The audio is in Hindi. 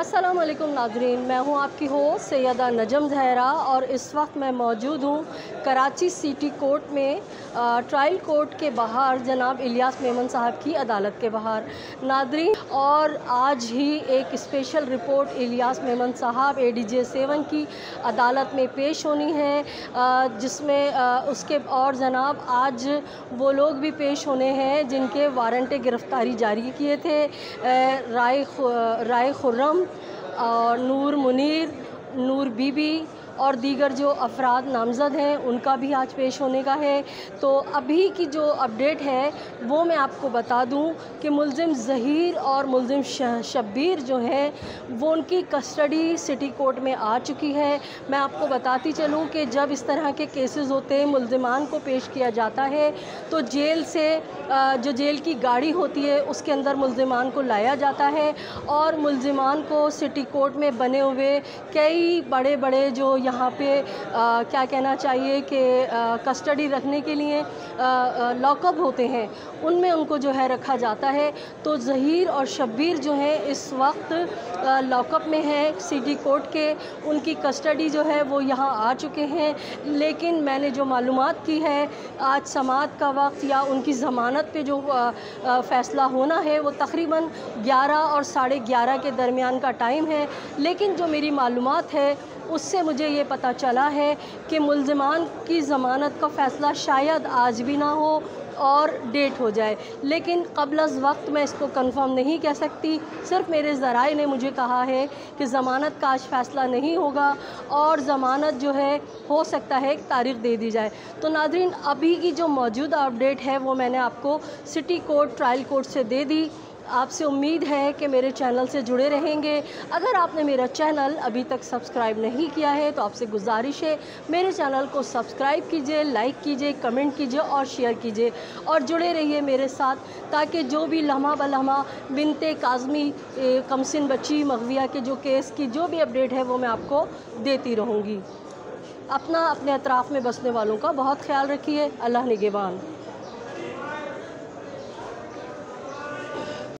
अस्सलाम वालेकुम नाजरीन, मैं हूँ आपकी हो सैदा नजम जहरा और इस वक्त मैं मौजूद हूँ कराची सिटी कोर्ट में ट्रायल कोर्ट के बाहर, जनाब इलियास मेमन साहब की अदालत के बाहर। नादरीन और आज ही एक स्पेशल रिपोर्ट इलियास मेमन साहब ए डी जे सेवन की अदालत में पेश होनी है जिसमें उसके, और जनाब आज वो लोग भी पेश होने हैं, जिनके वारंट गिरफ़्तारी जारी किए थे राय राय खुर्रम और नूर मुनीर नूर बीबी और दीगर जो अफराद नामज़द हैं, उनका भी आज पेश होने का है। तो अभी की जो अपडेट है, वो मैं आपको बता दूँ कि मुलजिम ज़हीर और मुलजिम शब्बीर जो हैं, वो उनकी कस्टडी सिटी कोर्ट में आ चुकी है। मैं आपको बताती चलूँ कि जब इस तरह के केसेस होते हैं, मुलजमान को पेश किया जाता है तो जेल से जो जेल की गाड़ी होती है, उसके अंदर मुलजमान को लाया जाता है और मुलजमान को सिटी कोर्ट में बने हुए कई बड़े बड़े जो यहाँ पे आ, क्या कहना चाहिए कि कस्टडी रखने के लिए लॉकअप होते हैं उनमें उनको जो है रखा जाता है। तो ज़हीर और शब्बीर जो हैं इस वक्त लॉकअप में हैं सिटी कोर्ट के उनकी कस्टडी जो है वो यहाँ आ चुके हैं। लेकिन मैंने जो मालूम की है आज समात का वक्त या उनकी ज़मानत पे जो आ, आ, फ़ैसला होना है वो तकरीबन 11 और साढ़े ग्यारह के दरमियान का टाइम है। लेकिन जो मेरी मालूम है उससे मुझे ये पता चला है कि मुलजमान की ज़मानत का फ़ैसला शायद आज भी ना हो और डेट हो जाए। लेकिन कबल वक्त मैं इसको कंफर्म नहीं कह सकती। सिर्फ़ मेरे ज़राए ने मुझे कहा है कि ज़मानत का आज फ़ैसला नहीं होगा और ज़मानत जो है, हो सकता है तारीख दे दी जाए। तो नादरीन, अभी की जो मौजूदा अपडेट है वो मैंने आपको सिटी कोर्ट, ट्रायल कोर्ट से दे दी। आपसे उम्मीद है कि मेरे चैनल से जुड़े रहेंगे। अगर आपने मेरा चैनल अभी तक सब्सक्राइब नहीं किया है तो आपसे गुजारिश है, मेरे चैनल को सब्सक्राइब कीजिए, लाइक कीजिए, कमेंट कीजिए और शेयर कीजिए और जुड़े रहिए मेरे साथ, ताकि जो भी लम्हा बलहमा बिनते काजमी कमसिन बच्ची मगविया के जो केस की जो भी अपडेट है, वो मैं आपको देती रहूँगी। अपना अपने अतराफ़ में बसने वालों का बहुत ख्याल रखिए। अल्लाह निगेबान।